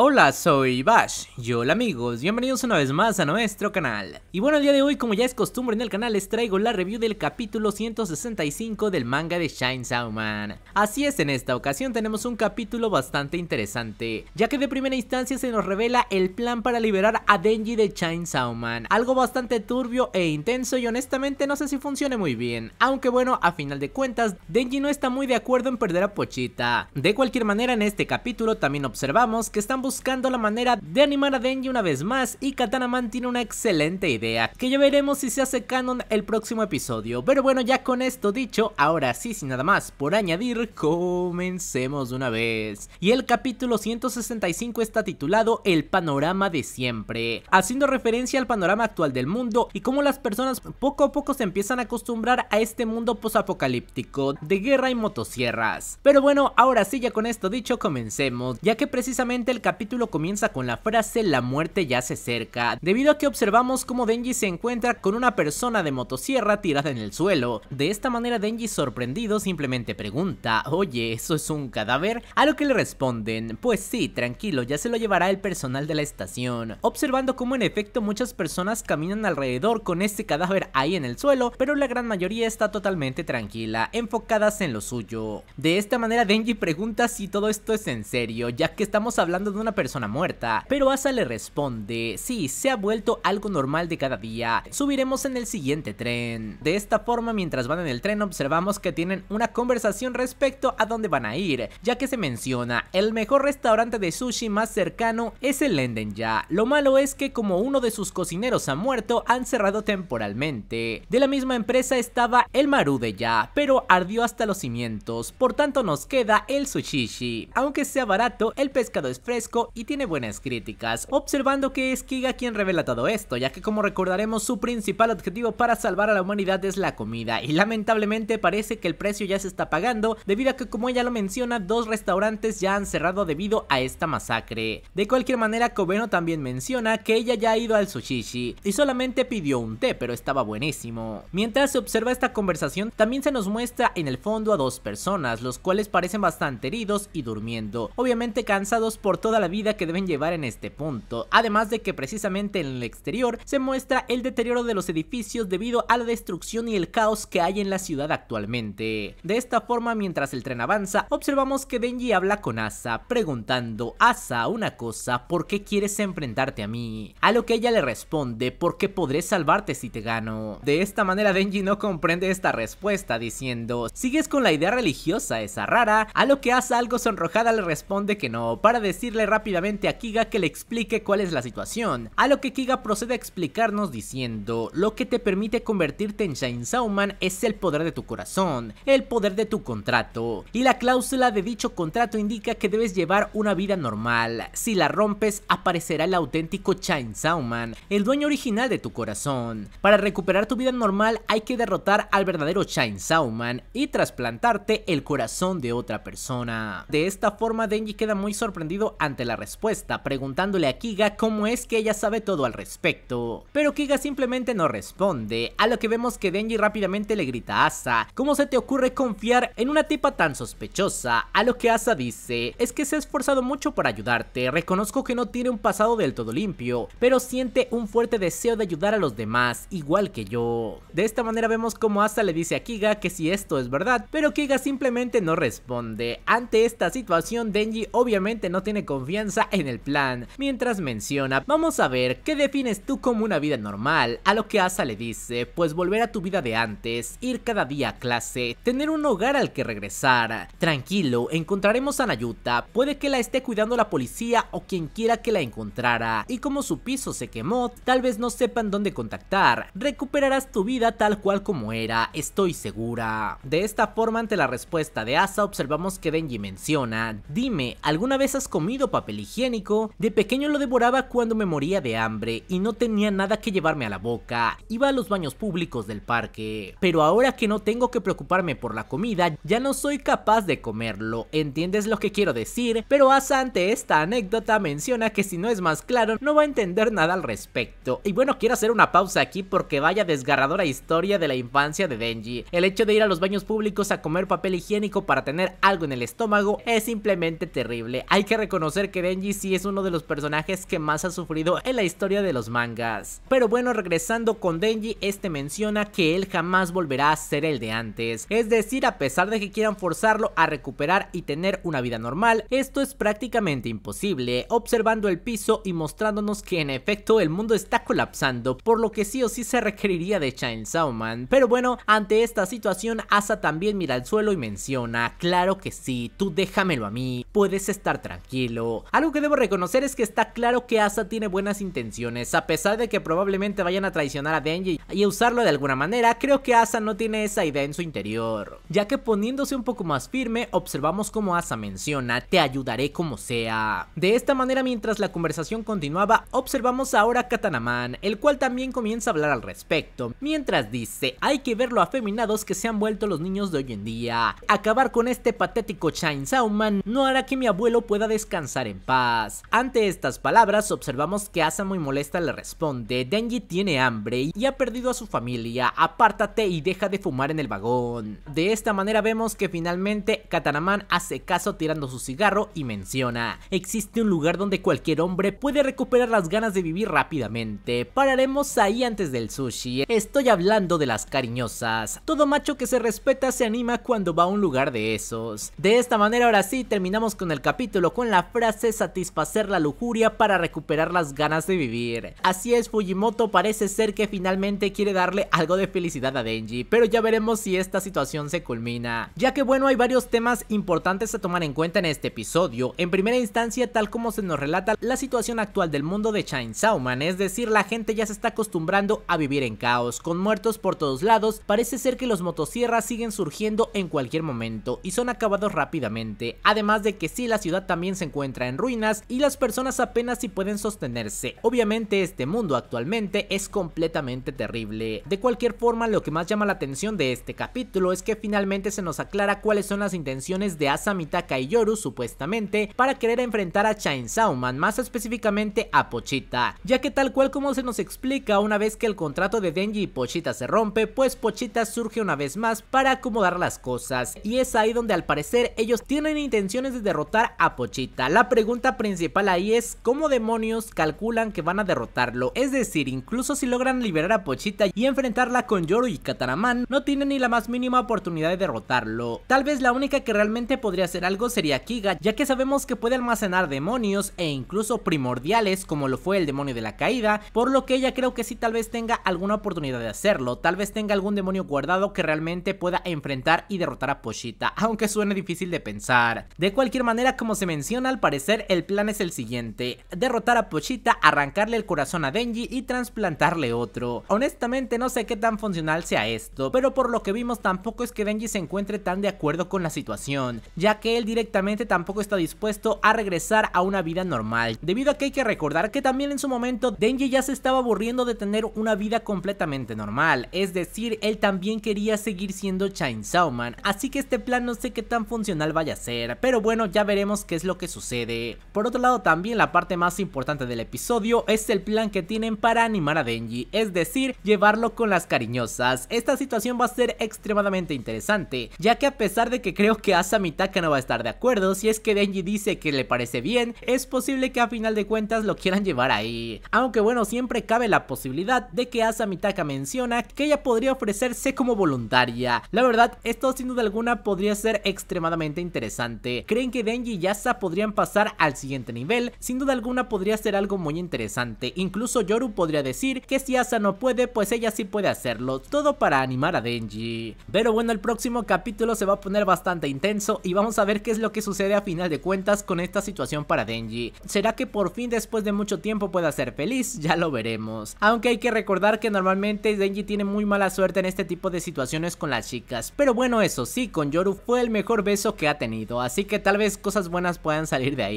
Hola, soy Bash y hola amigos, bienvenidos una vez más a nuestro canal. Y bueno, el día de hoy, como ya es costumbre en el canal, les traigo la review del capítulo 165 del manga de Chainsaw Man. Así es, en esta ocasión tenemos un capítulo bastante interesante, ya que de primera instancia se nos revela el plan para liberar a Denji de Chainsaw Man, algo bastante turbio e intenso y honestamente no sé si funcione muy bien, aunque bueno, a final de cuentas, Denji no está muy de acuerdo en perder a Pochita. De cualquier manera, en este capítulo también observamos que están la manera de animar a Denji una vez más y Katanaman tiene una excelente idea, que ya veremos si se hace canon el próximo episodio. Pero bueno, ya con esto dicho, ahora sí, sin nada más por añadir, comencemos de una vez. Y el capítulo 165 está titulado El panorama de siempre, haciendo referencia al panorama actual del mundo y cómo las personas poco a poco se empiezan a acostumbrar a este mundo posapocalíptico de guerra y motosierras. Pero bueno, ahora sí, ya con esto dicho, comencemos, ya que precisamente el capítulo capítulo comienza con la frase la muerte ya se cerca, debido a que observamos cómo Denji se encuentra con una persona de motosierra tirada en el suelo. De esta manera Denji sorprendido simplemente pregunta, oye, ¿eso es un cadáver? A lo que le responden, pues sí, tranquilo, ya se lo llevará el personal de la estación, observando cómo en efecto muchas personas caminan alrededor con este cadáver ahí en el suelo, pero la gran mayoría está totalmente tranquila, enfocadas en lo suyo. De esta manera Denji pregunta si todo esto es en serio, ya que estamos hablando de una persona muerta, pero Asa le responde, sí, se ha vuelto algo normal de cada día, subiremos en el siguiente tren. De esta forma, mientras van en el tren observamos que tienen una conversación respecto a dónde van a ir, ya que se menciona, el mejor restaurante de sushi más cercano es el Lenden ya. Lo malo es que como uno de sus cocineros ha muerto, han cerrado temporalmente. De la misma empresa estaba el Marude ya, pero ardió hasta los cimientos, por tanto nos queda el sushishi. Aunque sea barato, el pescado es fresco y tiene buenas críticas, observando que es Kiga quien revela todo esto, ya que como recordaremos su principal objetivo para salvar a la humanidad es la comida, y lamentablemente parece que el precio ya se está pagando, debido a que como ella lo menciona, dos restaurantes ya han cerrado debido a esta masacre. De cualquier manera, Kobeno también menciona que ella ya ha ido al sushishi, y solamente pidió un té, pero estaba buenísimo. Mientras se observa esta conversación, también se nos muestra en el fondo a dos personas, los cuales parecen bastante heridos y durmiendo, obviamente cansados por toda la vida que deben llevar en este punto, además de que precisamente en el exterior se muestra el deterioro de los edificios debido a la destrucción y el caos que hay en la ciudad actualmente. De esta forma, mientras el tren avanza, observamos que Denji habla con Asa, preguntando, Asa, una cosa, ¿por qué quieres enfrentarte a mí? A lo que ella le responde, porque podré salvarte si te gano. De esta manera Denji no comprende esta respuesta, diciendo, ¿sigues con la idea religiosa esa rara? A lo que Asa algo sonrojada le responde que no, para decirle rápidamente a Kiga que le explique cuál es la situación, a lo que Kiga procede a explicarnos diciendo, lo que te permite convertirte en Chainsaw Man es el poder de tu corazón, el poder de tu contrato, y la cláusula de dicho contrato indica que debes llevar una vida normal, si la rompes aparecerá el auténtico Chainsaw Man, el dueño original de tu corazón. Para recuperar tu vida normal hay que derrotar al verdadero Chainsaw Man y trasplantarte el corazón de otra persona. De esta forma Denji queda muy sorprendido ante la respuesta, preguntándole a Kiga cómo es que ella sabe todo al respecto. Pero Kiga simplemente no responde, a lo que vemos que Denji rápidamente le grita a Asa, ¿cómo se te ocurre confiar en una tipa tan sospechosa? A lo que Asa dice, es que se ha esforzado mucho por ayudarte, reconozco que no tiene un pasado del todo limpio, pero siente un fuerte deseo de ayudar a los demás, igual que yo. De esta manera vemos como Asa le dice a Kiga que si esto es verdad, pero Kiga simplemente no responde. Ante esta situación, Denji obviamente no tiene confianza en el plan, mientras menciona, vamos a ver, ¿qué defines tú como una vida normal? A lo que Asa le dice, pues volver a tu vida de antes, ir cada día a clase, tener un hogar al que regresar. Tranquilo, encontraremos a Nayuta, puede que la esté cuidando la policía o quien quiera que la encontrara, y como su piso se quemó, tal vez no sepan dónde contactar. Recuperarás tu vida tal cual como era, estoy segura. De esta forma, ante la respuesta de Asa, observamos que Denji menciona, dime, ¿alguna vez has comido papel higiénico. De pequeño lo devoraba cuando me moría de hambre y no tenía nada que llevarme a la boca. Iba a los baños públicos del parque. Pero ahora que no tengo que preocuparme por la comida, ya no soy capaz de comerlo. ¿Entiendes lo que quiero decir? Pero Asa ante esta anécdota menciona que si no es más claro, no va a entender nada al respecto. Y bueno, quiero hacer una pausa aquí porque vaya desgarradora historia de la infancia de Denji. El hecho de ir a los baños públicos a comer papel higiénico para tener algo en el estómago es simplemente terrible. Hay que reconocer que Denji sí es uno de los personajes que más ha sufrido en la historia de los mangas. Pero bueno, regresando con Denji, este menciona que él jamás volverá a ser el de antes. Es decir, a pesar de que quieran forzarlo a recuperar y tener una vida normal, esto es prácticamente imposible, observando el piso y mostrándonos que en efecto el mundo está colapsando, por lo que sí o sí se requeriría de Chainsaw Man. Pero bueno, ante esta situación, Asa también mira al suelo y menciona, claro que sí, tú déjamelo a mí, puedes estar tranquilo. Algo que debo reconocer es que está claro que Asa tiene buenas intenciones, a pesar de que probablemente vayan a traicionar a Denji y usarlo de alguna manera, creo que Asa no tiene esa idea en su interior. Ya que poniéndose un poco más firme, observamos como Asa menciona, te ayudaré como sea. De esta manera, mientras la conversación continuaba, observamos ahora a Katanaman, el cual también comienza a hablar al respecto, mientras dice, hay que ver lo afeminados que se han vuelto los niños de hoy en día. Acabar con este patético Chainsaw Man no hará que mi abuelo pueda descansar en paz. Ante estas palabras, observamos que Asa muy molesta le responde, Denji tiene hambre y ha perdido a su familia, apártate y deja de fumar en el vagón. De esta manera vemos que finalmente Katanaman hace caso tirando su cigarro y menciona, existe un lugar donde cualquier hombre puede recuperar las ganas de vivir rápidamente, pararemos ahí antes del sushi, estoy hablando de las cariñosas, todo macho que se respeta se anima cuando va a un lugar de esos. De esta manera ahora sí terminamos con el capítulo con la frase satisfacer la lujuria para recuperar las ganas de vivir. Así es Fujimoto parece ser que finalmente quiere darle algo de felicidad a Denji, pero ya veremos si esta situación se culmina. Ya que bueno hay varios temas importantes a tomar en cuenta en este episodio. En primera instancia tal como se nos relata la situación actual del mundo de Chainsaw Man, es decir la gente ya se está acostumbrando a vivir en caos, con muertos por todos lados, parece ser que los motosierras siguen surgiendo en cualquier momento y son acabados rápidamente, además de que sí la ciudad también se encuentra en ruinas y las personas apenas si pueden sostenerse. Obviamente este mundo actualmente es completamente terrible. De cualquier forma lo que más llama la atención de este capítulo es que finalmente se nos aclara cuáles son las intenciones de Asa Mitaka y Yoru supuestamente para querer enfrentar a Chainsaw Man, más específicamente a Pochita, ya que tal cual como se nos explica una vez que el contrato de Denji y Pochita se rompe, pues Pochita surge una vez más para acomodar las cosas y es ahí donde al parecer ellos tienen intenciones de derrotar a Pochita. La pregunta principal ahí es cómo demonios calculan que van a derrotarlo, es decir, incluso si logran liberar a Pochita y enfrentarla con Yoru y Kataraman, no tienen ni la más mínima oportunidad de derrotarlo. Tal vez la única que realmente podría hacer algo sería Kiga, ya que sabemos que puede almacenar demonios e incluso primordiales como lo fue el demonio de la caída, por lo que ella creo que sí tal vez tenga alguna oportunidad de hacerlo, tal vez tenga algún demonio guardado que realmente pueda enfrentar y derrotar a Pochita, aunque suene difícil de pensar. De cualquier manera, como se menciona, al parecer el plan es el siguiente, derrotar a Pochita, arrancarle el corazón a Denji y trasplantarle otro. Honestamente no sé qué tan funcional sea esto, pero por lo que vimos tampoco es que Denji se encuentre tan de acuerdo con la situación, ya que él directamente tampoco está dispuesto a regresar a una vida normal, debido a que hay que recordar que también en su momento Denji ya se estaba aburriendo de tener una vida completamente normal, es decir, él también quería seguir siendo Chainsaw Man, así que este plan no sé qué tan funcional vaya a ser, pero bueno, ya veremos qué es lo que sucede. Por otro lado, también la parte más importante del episodio es el plan que tienen para animar a Denji, es decir, llevarlo con las cariñosas. Esta situación va a ser extremadamente interesante, ya que a pesar de que creo que Asa Mitaka no va a estar de acuerdo, si es que Denji dice que le parece bien, es posible que a final de cuentas lo quieran llevar ahí. Aunque bueno, siempre cabe la posibilidad de que Asa Mitaka menciona que ella podría ofrecerse como voluntaria. La verdad, esto sin duda alguna podría ser extremadamente interesante. ¿Creen que Denji y Asa podrían pasar al siguiente nivel? Sin duda alguna podría ser algo muy interesante. Incluso Yoru podría decir que si Asa no puede, pues ella sí puede hacerlo. Todo para animar a Denji. Pero bueno, el próximo capítulo se va a poner bastante intenso y vamos a ver qué es lo que sucede a final de cuentas con esta situación para Denji. ¿Será que por fin después de mucho tiempo pueda ser feliz? Ya lo veremos. Aunque hay que recordar que normalmente Denji tiene muy mala suerte en este tipo de situaciones con las chicas. Pero bueno, eso sí, con Yoru fue el mejor beso que ha tenido, así que tal vez cosas buenas puedan salir de ahí.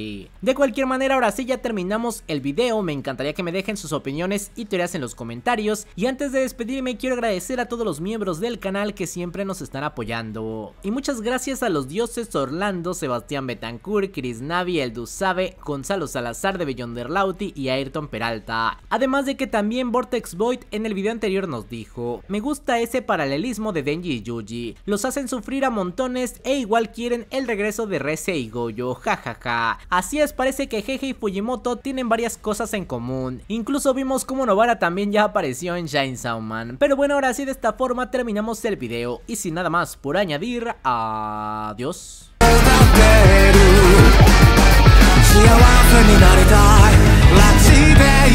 De cualquier manera, ahora sí ya terminamos el video, me encantaría que me dejen sus opiniones y teorías en los comentarios. Y antes de despedirme quiero agradecer a todos los miembros del canal que siempre nos están apoyando. Y muchas gracias a los dioses Orlando, Sebastián Betancourt, Chris Navi, Gonzalo Salazar de Beyonder Lauti y Ayrton Peralta. Además de que también Vortex Void en el video anterior nos dijo, me gusta ese paralelismo de Denji y Yuji, los hacen sufrir a montones e igual quieren el regreso de Reze y Goyo, jajaja. Así es, parece que Jeje y Fujimoto tienen varias cosas en común. Incluso vimos como Novara también ya apareció en Chainsaw Man. Pero bueno, ahora sí de esta forma terminamos el video. Y sin nada más por añadir, adiós.